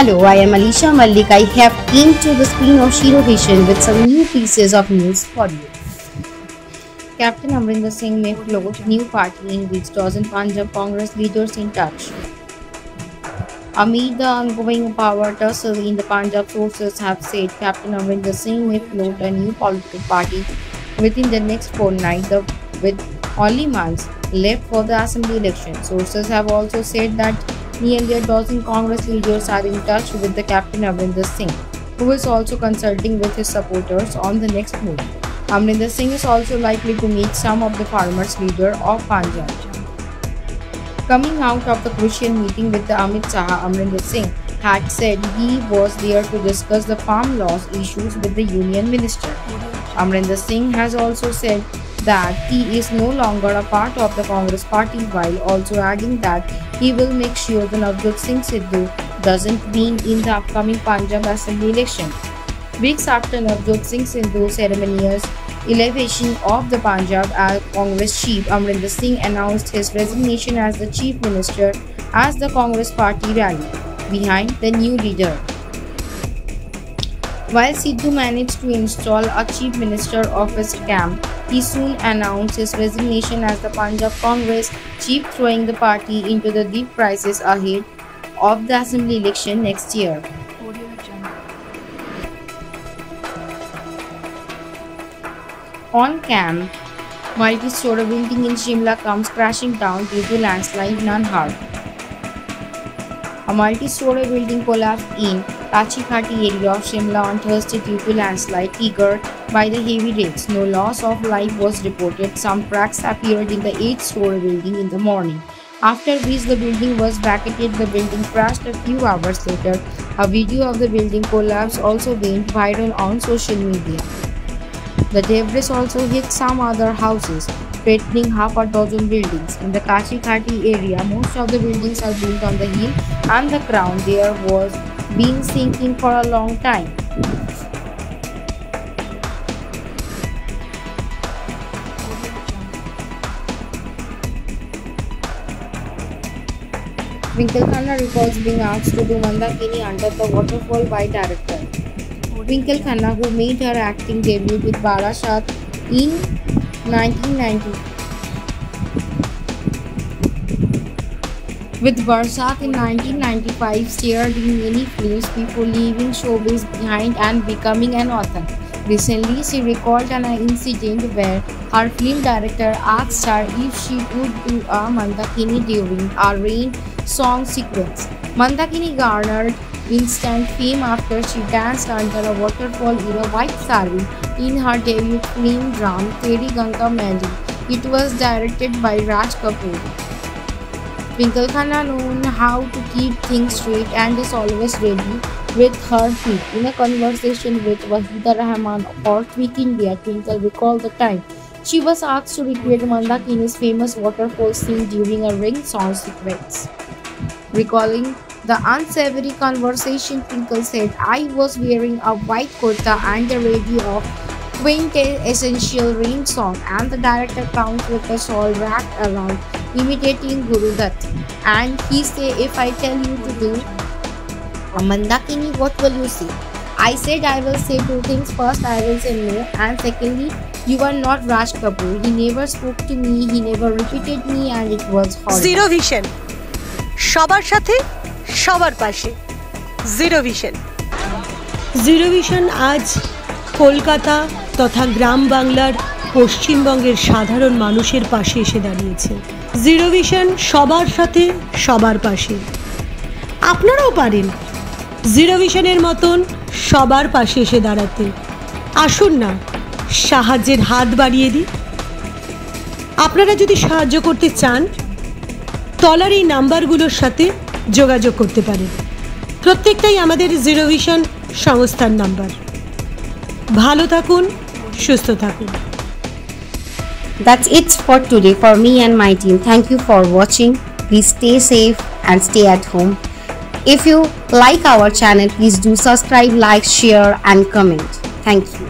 Hello, I am Alisha Malik. I have came to the screen of Zero Vision with some new pieces of news for you. Captain Amrinder Singh may float a new party in which dozen Punjab Congress leaders in touch. Amid the ongoing power tussle in the Punjab, sources have said Captain Amrinder Singh may float a new political party within the next fortnight with only months left for the assembly election. Sources have also said that nearly a dozen Congress leaders are in touch with the Captain Amrinder Singh, who is also consulting with his supporters on the next move. Amrinder Singh is also likely to meet some of the farmers' leader of Punjab. Coming out of the crucial meeting with the Amit Shah, Amrinder Singh had said he was there to discuss the farm laws issues with the union minister. Amrinder Singh has also said that he is no longer a part of the Congress party while also adding that he will make sure that Navjot Singh Sidhu doesn't win in the upcoming Punjab Assembly election. Weeks after Navjot Singh Sidhu's ceremonious elevation of the Punjab as Congress chief, Amrinder Singh announced his resignation as the chief minister as the Congress party rallied behind the new leader. While Sidhu managed to install a chief minister office camp, he soon announced his resignation as the Punjab Congress chief, throwing the party into the deep crisis ahead of the assembly election next year. On camp, multi-story building in Shimla comes crashing down due to landslide, none harmed. A multi-story building collapsed in Kachikati area of Shimla on Thursday due to landslide triggered by the heavy rains. No loss of life was reported. Some cracks appeared in the 8-story building in the morning. After which the building was vacated, the building crashed a few hours later. A video of the building collapse also went viral on social media. The debris also hit some other houses, threatening half a dozen buildings. In the Kachikati area, most of the buildings are built on the hill and the ground there was been sinking for a long time. Twinkle Khanna recalls being asked to do Mandakini under the waterfall by director. Twinkle Khanna, who made her acting debut with Barasat in 1990. With Barsat in 1995, starred in many films before leaving showbiz behind and becoming an author. Recently, she recalled an incident where her film director asked her if she would do a Mandakini during a rain song sequence. Mandakini garnered instant fame after she danced under a waterfall in a white sari in her debut film drama Teri Ganga Maili. It was directed by Raj Kapoor. Twinkle Khanna known how to keep things straight and is always ready with her feet. In a conversation with Waheeda Rehman for Tweak India, Twinkle recalled the time she was asked to recreate Mandakini's famous waterfall scene during a ring song sequence. Recalling the unsavory conversation, Twinkle said, I was wearing a white kurta and the ready of quintessential rain song and the director comes with a shawl wrapped around imitating Guru Dutt. And he say, if I tell you to do a mandakini, what will you say? I said I will say two things. First, I will say no. And secondly, you are not Raj Kapoor. He never spoke to me, he never repeated me and it was horrible. Zero vision সবার সাথে সবার পাশে zero vision zero vision আজ কলকাতা তথা গ্রাম বাংলার পশ্চিমবঙ্গের সাধারণ মানুষের পাশে এসে দাঁড়িয়েছে জিরো ভিশন সবার সাথে সবার পাশে আপনারাও পারেন জিরো ভিশনের মতন সবার পাশে এসে দাঁড়াতে আসুন না, সাহায্যের হাত বাড়িয়ে দিই আপনারা যদি সাহায্য করতে চান, তলার এই নাম্বারগুলোর সাথে যোগাযোগ করতে পারেন প্রত্যেকটাই আমাদের জিরো ভিশন সংস্থার নাম্বার ভালো থাকুন, সুস্থ থাকুন That's it for today for me and my team. Thank you for watching. Please stay safe and stay at home. If you like our channel, please do subscribe, like, share, and comment. Thank you.